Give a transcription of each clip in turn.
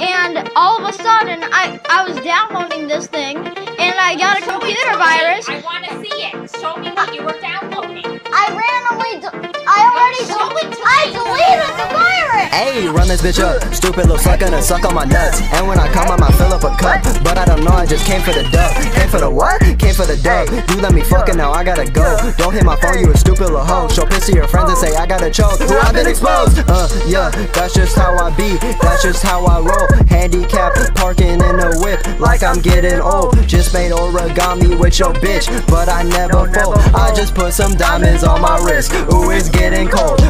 and all of a sudden, I I was downloading this thing, and I got a Show computer virus. I want to see it. Show me what you were downloading. I randomly, d- I already, Show it I deleted the virus. Hey, run this bitch up. Stupid little sucker gonna suck on my nuts. And when I come, I might fill up a cup. But I don't know, I just came for the dub. Came for the what? Came for the dub. You let me fuck fucking now, I gotta go. Don't hit my phone, you a stupid little hoe. Show piss to your friends and say I gotta choke. Ooh, I've been exposed. Yeah, that's just how I be. That's just how I roll. Handicap, parking in a whip like I'm getting old. Just made origami with your bitch, but I never fold. I just put some diamonds on my wrist. Ooh, it's getting cold.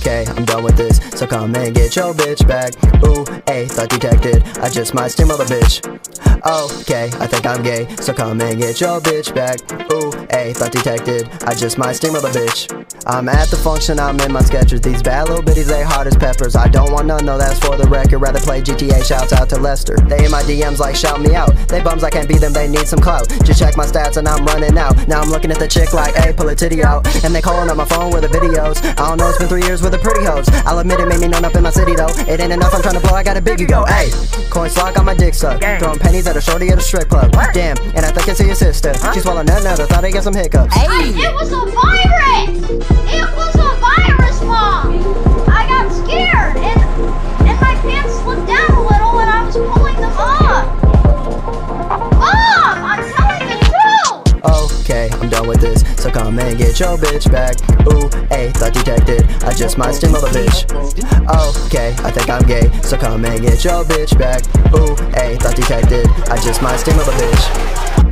Okay, I'm done with this, so come and get your bitch back. Ooh, a thought detected. I just might steamroll a bitch. Okay, I think I'm gay, so come and get your bitch back. Ooh, a thought detected. I just might steamroll a bitch. I'm at the function, I'm in my Skechers. These bad little bitties, they hot as peppers. I don't want none, no, that's for the record. Rather play GTA, shouts out to Lester. They in my DMs like shout me out. They bums, I can't beat them, they need some clout. Just check my stats and I'm running out. Now I'm looking at the chick like, hey, pull a titty out. And they calling up my phone with the videos. I don't know, it's been three years with a pretty hoes. I'll admit it made me known up in my city though. It ain't enough, I'm trying to blow, I got a big ego. Hey, coin slot got my dick sucked. Throwing pennies at a shorty at a strip club. Damn, and I think I see your sister. She swallowed nut nut, I thought I got some hiccups. It was a virus. It was a virus, mom. I got scared, and and my pants slipped down a little, and I was pulling them up. Mom, I'm telling the truth. Okay, I'm done with this, so come and get your bitch back. Ooh, a thought detected. I just might steamroll a bitch. Okay, I think I'm gay, so come and get your bitch back. Ooh, a thought detected. I just might steamroll a bitch.